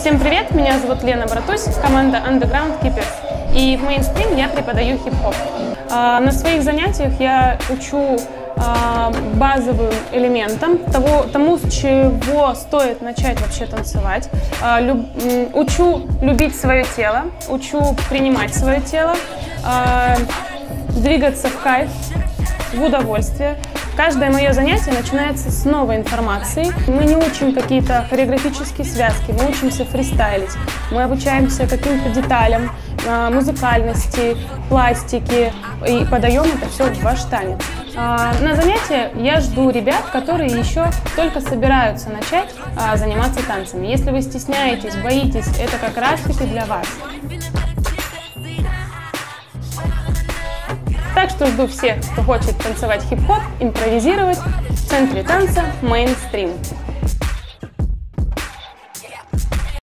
Всем привет, меня зовут Лена Братусь, команда Underground Keepers. И в мейнстрим я преподаю хип-хоп. А, на своих занятиях я учу а, базовым элементам, того, тому, с чего стоит начать вообще танцевать. А, люб, учу любить свое тело, учу принимать свое тело, двигаться в кайф, в удовольствие. Каждое мое занятие начинается с новой информации. Мы не учим какие-то хореографические связки, мы учимся фристайлить. Мы обучаемся каким-то деталям, а, музыкальности, пластики и подаем это все в ваш танец. А, на занятия я жду ребят, которые еще только собираются начать а, заниматься танцами. Если вы стесняетесь, боитесь, это как раз-таки для вас. Что жду всех, кто хочет танцевать хип-хоп, импровизировать в центре танца мейнстрим.